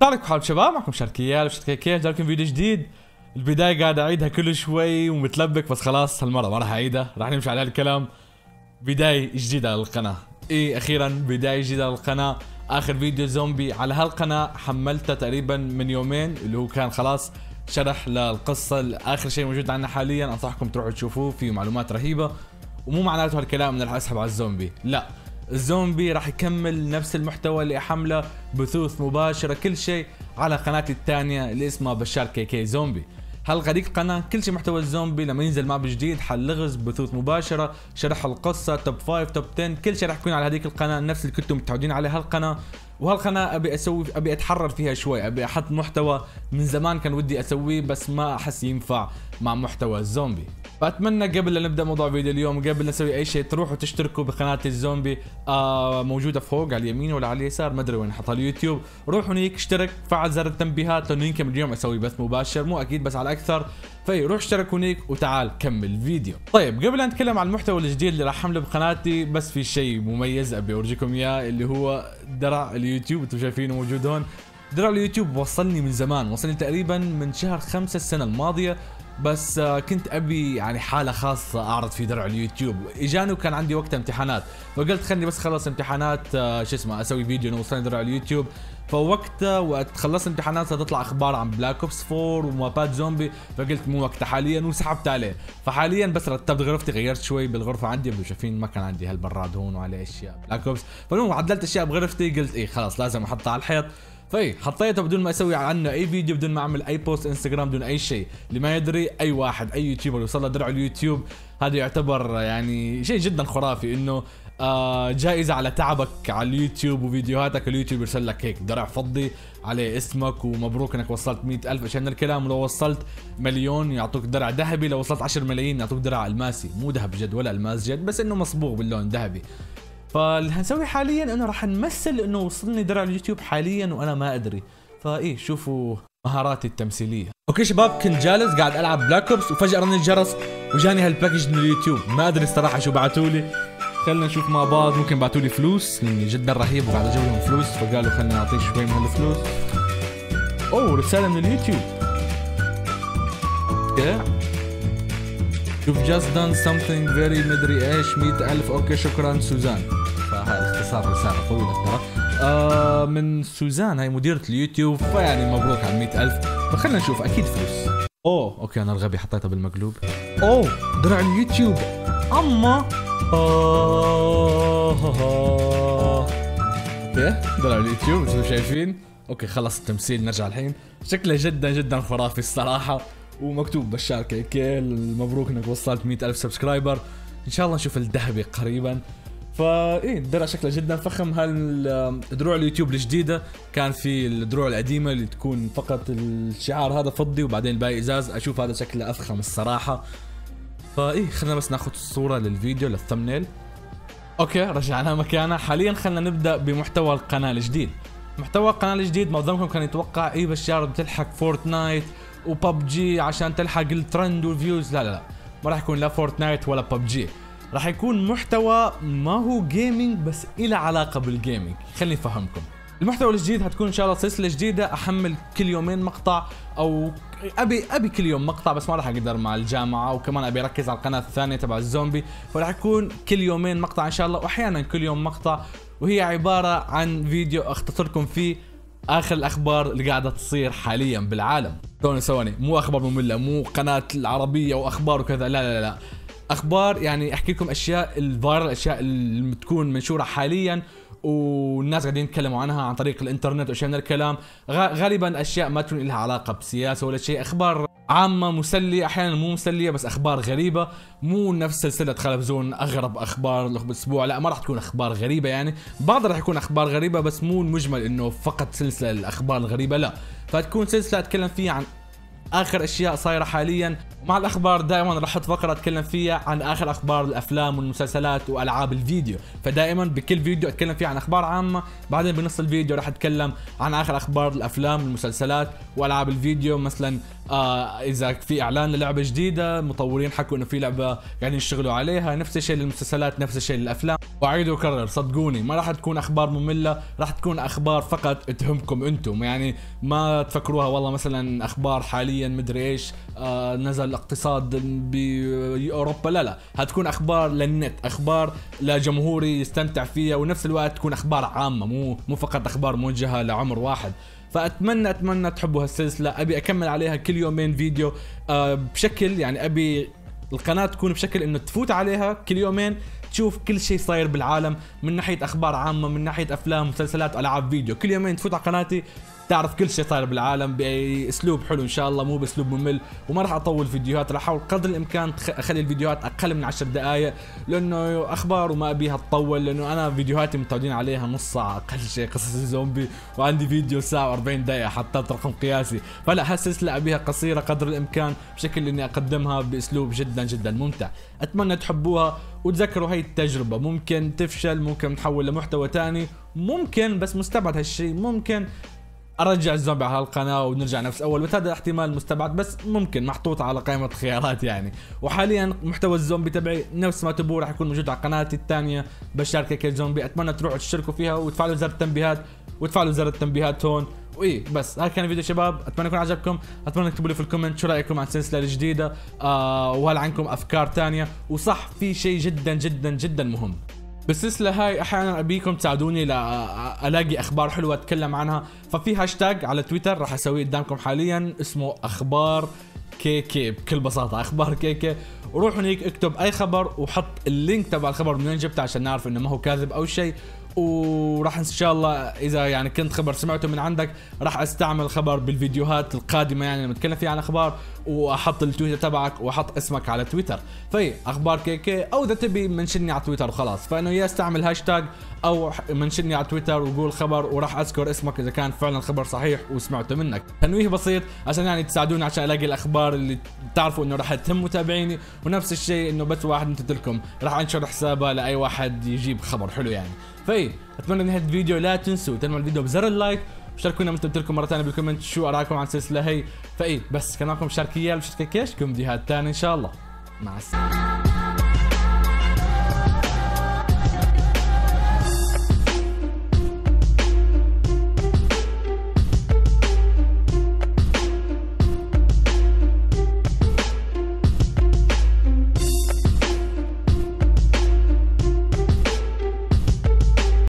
تعرفوا حال شباب معكم شركيال وشركية كيف جايكم فيديو جديد. البداية قاعد أعيدها كل شوي ومتلبك بس خلاص هالمرة ما راح أعيدها راح نمشي على هالكلام. بداية جديدة للقناة إيه أخيرا بداية جديدة للقناة آخر فيديو زومبي على هالقناة. حملته تقريبا من يومين اللي هو كان خلاص شرح للقصة. آخر شيء موجود عندنا حاليا أنصحكم تروحوا تشوفوه فيه معلومات رهيبة. ومو معناته هالكلام إنه راح اسحب على الزومبي. لا. الزومبي راح يكمل نفس المحتوى اللي حمله بثوث مباشرة كل شيء على قناتي الثانية اللي اسمها بشار كي كي زومبي. هالغريق قناة كل شيء محتوى الزومبي لما ينزل map جديد حل لغز بثوث مباشرة شرح القصة top 5 top 10 كل شيء راح يكون على هذيك القناة نفس اللي كنتم متعودين عليه هالقناة. وهالقناة أبي أسوي أبي أتحرر فيها شوي أبي أحط محتوى من زمان كان ودي أسويه بس ما أحس ينفع مع محتوى الزومبي. فأتمنى قبل لا نبدأ موضوع فيديو اليوم قبل نسوي أي شيء تروحوا تشتركوا بقناة الزومبي آه موجودة فوق على اليمين ولا على اليسار ما أدري وين حطها اليوتيوب. روحوا هنيك اشترك فعل زر التنبيهات لأنه يمكن اليوم أسوي بث مباشر مو أكيد بس على أكثر في روح اشترك هنيك وتعال كمل فيديو طيب قبل ان نتكلم عن المحتوى الجديد اللي راح أحمله بقناتي بس في شيء مميز أبي أورجيكم إياه اللي هو درع اليوتيوب أنتم شايفينه موجود هون. درع اليوتيوب وصلني من زمان وصلني تقريبا من شهر خمسة السنة الماضية. بس آه، كنت أبي يعني حالة خاصة أعرض في درع اليوتيوب. إجاني وكان عندي وقت امتحانات فقلت خلني بس خلص امتحانات آه، شو اسمه أسوي فيديو انه وصلني درع اليوتيوب. فوقتها وقت خلصت امتحانات ستطلع أخبار عن Black Ops 4 ومابات زومبي فقلت مو وقتها حاليا وسحبت عليه. فحاليا بس رتبت غرفتي غيرت شوي بالغرفة عندي شايفين ما كان عندي هالبراد هون وعليه أشياء Black Ops فالمهم عدلت أشياء بغرفتي قلت إيه خلاص لازم أحطها على الحيط. فإيه حطيته بدون ما أسوي عنه أي فيديو بدون ما أعمل أي post انستغرام بدون أي شيء اللي ما يدري أي واحد أي YouTuber يوصل له درع اليوتيوب هذا يعتبر يعني شيء جدا خرافي إنه آه جائزة على تعبك على اليوتيوب وفيديوهاتك اليوتيوب يرسل لك هيك درع فضي عليه اسمك ومبروك إنك وصلت مئة ألف. عشان الكلام لو وصلت مليون يعطوك درع ذهبي لو وصلت 10 ملايين يعطوك درع الماسي. مو ذهب جد ولا الماس جد بس إنه مصبوغ باللون ذهبي. فاللي هنسوي حاليا انه راح نمثل انه وصلني درع اليوتيوب حاليا وأنا ما أدري. فإيه شوفوا مهاراتي التمثيلية. okay شباب كنت جالس قاعد ألعب Black Ops وفجأة رن الجرس وجاني هال package من اليوتيوب. ما أدري الصراحة شو بعثوا لي. خلينا نشوف مع بعض ممكن بعثوا لي فلوس لأني جدا رهيب وقاعد أجيب لهم فلوس فقالوا خلينا نعطيه شوي من هالفلوس أوه رسالة من اليوتيوب. okay. You've just done something very مدري إيش 100000 okay شكرا سوزان فهذا اختصار رسالة طويلة ترى. آه من سوزان هاي مديرة اليوتيوب. فيعني مبروك على 100000 فخلنا نشوف أكيد فلوس. أوه okay أنا الغبي حطيتها بالمقلوب. أوه درع اليوتيوب. أما آه okay درع اليوتيوب أنتم شايفين؟ okay خلص التمثيل نرجع الحين. شكله جدا جدا خرافي الصراحة. ومكتوب بشار كيكي مبروك إنك وصلت مئة ألف subscriber. إن شاء الله نشوف الذهبي قريبا. فايه الدرع شكله جدا فخم. هالدروع اليوتيوب الجديدة؟ كان في الدروع القديمة اللي تكون فقط الشعار هذا فضي وبعدين الباقي إزاز. أشوف هذا شكله أفخم الصراحة. فايه خلينا بس ناخذ الصورة للفيديو لل thumbnail. okay رجعنا مكاننا حاليا خلينا نبدأ بمحتوى القناة الجديد. محتوى القناة الجديد معظمكم كان يتوقع إيه بشار بتلحق فورتنايت. وببجي عشان تلحق ال trend وال views لا لا لا ما راح يكون لا فورتنايت ولا ببجي راح يكون محتوى ما هو gaming بس إله علاقة بال gaming خليني أفهمكم. المحتوى الجديد هتكون إن شاء الله سلسلة جديدة. أحمل كل يومين مقطع أو أبي أبي كل يوم مقطع بس ما راح أقدر مع الجامعة وكمان أبي أركز على القناة الثانية تبع الزومبي. فراح يكون كل يومين مقطع إن شاء الله وأحيانا كل يوم مقطع. وهي عبارة عن فيديو اختصر لكم فيه آخر الأخبار اللي قاعدة تصير حاليا بالعالم. ثواني ثواني. مو أخبار مملة مو قناة العربية وأخبار وكذا. لا لا لا. أخبار يعني أحكي لكم أشياء الفايرل أشياء اللي تكون منشورة حاليا والناس قاعدين يتكلموا عنها عن طريق الإنترنت واشياء من الكلام. غالبا أشياء ما تكون لها علاقة بسياسة ولا شيء. أخبار عامة مسلية أحيانا مو مسلية بس أخبار غريبة. مو نفس سلسلة خلف زون أغرب أخبار الأسبوع لا ما راح تكون أخبار غريبة يعني. بعض راح يكون أخبار غريبة بس مو المجمل إنه فقط سلسلة الأخبار الغريبة لا. فتكون سلسلة أتكلم فيها عن آخر أشياء صايرة حاليا. مع الأخبار دائما راح أحط فقره أتكلم فيها عن آخر أخبار الأفلام والمسلسلات وألعاب الفيديو. فدائما بكل فيديو أتكلم فيه عن أخبار عامة بعدين بنص الفيديو راح أتكلم عن آخر أخبار الأفلام والمسلسلات وألعاب الفيديو. مثلا آه إذا في إعلان للعبة جديدة مطورين حكوا إنه في لعبة قاعدين يشتغلوا عليها نفس الشيء للمسلسلات نفس الشيء للأفلام. وأعيد وأكرر صدقوني ما راح تكون أخبار مملة راح تكون أخبار فقط تهمكم أنتم. يعني ما تفكروها والله مثلا أخبار حاليا مدري إيش آه نزل اقتصاد باوروبا لا لا هتكون أخبار للنت أخبار لجمهوري يستمتع فيها ونفس الوقت تكون أخبار عامة مو مو فقط أخبار موجهة لعمر واحد. فأتمنى أتمنى تحبوا هالسلسلة. أبي أكمل عليها كل يومين فيديو. آه بشكل يعني أبي القناة تكون بشكل إنه تفوت عليها كل يومين تشوف كل شيء صاير بالعالم من ناحية أخبار عامة من ناحية أفلام مسلسلات ألعاب فيديو. كل يومين تفوت على قناتي. تعرف كل شيء صاير بالعالم باسلوب حلو إن شاء الله مو بأسلوب ممل. وما راح أطول فيديوهات راح أحاول قدر الإمكان أخلي الفيديوهات أقل من 10 دقائق لأنه أخبار وما أبيها تطول لأنه أنا فيديوهاتي متعودين عليها نص ساعة أقل شيء قصص الزومبي وعندي فيديو ساعة و40 دقيقة حطيت رقم قياسي. فلا هالسلسلة أبيها قصيرة قدر الإمكان بشكل إني أقدمها بأسلوب جدا جدا ممتع. أتمنى تحبوها وتذكروا هاي التجربة. ممكن تفشل ممكن تحول لمحتوى تاني ممكن بس مستبعد هالشيء ممكن أرجع الزومبي على القناة ونرجع نفس أول بس هذا احتمال مستبعد بس ممكن محطوط على قائمه الخيارات يعني. وحاليا محتوى الزومبي تبعي نفس ما تبوه راح يكون موجود على قناتي الثانية بشار كيكي زومبي أتمنى تروحوا تشتركوا فيها وتفعلوا زر التنبيهات وتفعلوا زر التنبيهات هون. وإيه بس هذا كان الفيديو شباب. أتمنى يكون عجبكم. أتمنى تكتبوا لي في ال comment شو رأيكم عن السلسله الجديدة آه وهل عندكم أفكار ثانية؟ وصح في شيء جدا جدا جدا مهم. بالسلسلة هاي أحيانا ابيكم تساعدوني لالاقي أخبار حلوة اتكلم عنها. ففي هاشتاج على تويتر راح اسويه قدامكم حاليا اسمه أخبار كي كي بكل بساطة أخبار كي كي وروح هنيك اكتب أي خبر وحط ال link تبع الخبر من وين جبته عشان نعرف إنه ما هو كاذب أو شيء. وراح إن شاء الله إذا يعني كنت خبر سمعته من عندك راح أستعمل الخبر بالفيديوهات القادمة يعني لما اتكلم فيها عن أخبار وأحط التويتر تبعك وأحط اسمك على تويتر. في أخبار كي كي أو إذا تبي منشني على تويتر وخلاص. فإنه يا استعمل هاشتاج أو منشني على تويتر وقول خبر وراح أذكر اسمك إذا كان فعلا خبر صحيح وسمعته منك. تنويه بسيط عشان يعني تساعدوني عشان ألاقي الأخبار اللي تعرفوا إنه راح تهم متابعيني. ونفس الشيء إنه بس واحد من لكم راح أنشر حسابه لأي واحد يجيب خبر حلو يعني. في أتمنى نهايه الفيديو لا تنسوا تدعموا الفيديو بزر ال like وشاركونا مثل قلت لكم مرة ثانية بال comment شو رأيكم عن السلسله هاي فإيه بس كان معكم بشار كيكي بشركه كيش كم فيديوهات ثانية إن شاء الله. مع السلامة.